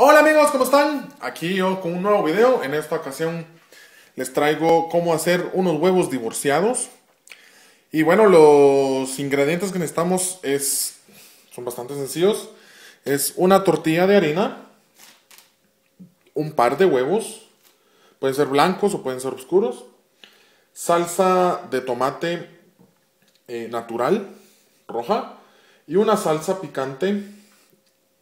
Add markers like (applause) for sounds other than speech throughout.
Hola amigos, ¿cómo están? Aquí yo con un nuevo video. En esta ocasión les traigo cómo hacer unos huevos divorciados. Y bueno, los ingredientes que necesitamos es, son bastante sencillos. Es una tortilla de harina, un par de huevos, pueden ser blancos o pueden ser oscuros, salsa de tomate eh, natural, roja, y una salsa picante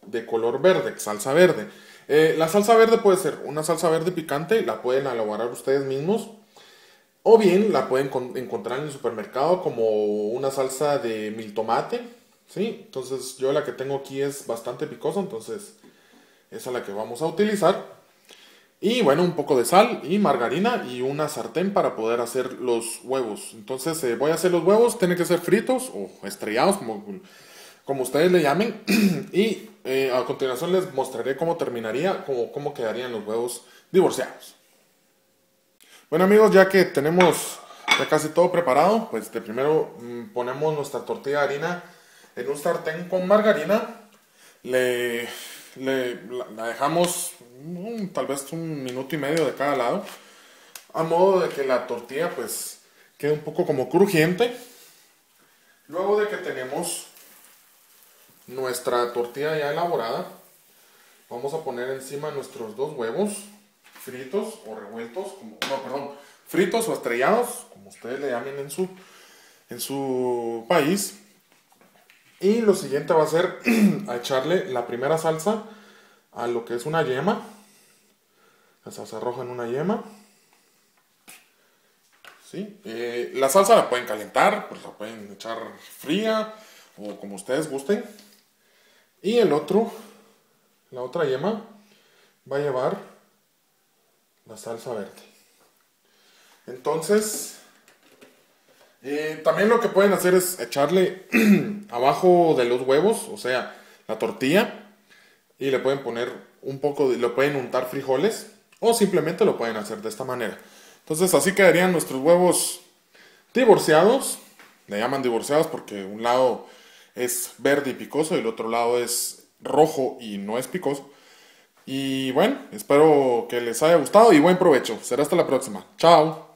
de color verde, salsa verde. Eh, la salsa verde puede ser una salsa verde picante, la pueden elaborar ustedes mismos. O bien la pueden encontrar en el supermercado como una salsa de mil tomate. ¿sí? Entonces yo la que tengo aquí es bastante picosa, entonces esa es la que vamos a utilizar. Y bueno, un poco de sal y margarina y una sartén para poder hacer los huevos. Entonces eh, voy a hacer los huevos, tienen que ser fritos o estrellados, como, como ustedes le llamen. (clears throat) y eh, a continuación les mostraré cómo terminaría, cómo, cómo quedarían los huevos divorciados. Bueno amigos, ya que tenemos ya casi todo preparado, pues de primero mm, ponemos nuestra tortilla de harina en un sartén con margarina. Le, la, dejamos mm, tal vez un minuto y medio de cada lado. A modo de que la tortilla pues quede un poco como crujiente. Luego de que tenemos nuestra tortilla ya elaborada. Vamos a poner encima nuestros dos huevos fritos o revueltos, como, no, perdón, fritos o estrellados, como ustedes le llamen en su, en su país. Y lo siguiente va a ser (clears throat) a echarle la primera salsa a lo que es una yema. La salsa roja en una yema. ¿Sí? Eh, la salsa la pueden calentar, pues la pueden echar fría o como ustedes gusten. Y el otro, la otra yema, va a llevar la salsa verde. Entonces, eh, también lo que pueden hacer es echarle (clears throat) abajo de los huevos, o sea, la tortilla, y le pueden poner un poco, de, le pueden untar frijoles, o simplemente lo pueden hacer de esta manera. Entonces, así quedarían nuestros huevos divorciados. Le llaman divorciados porque un lado es verde y picoso y el otro lado es rojo y no es picoso. Y bueno, espero que les haya gustado y buen provecho. Será hasta la próxima. Chao.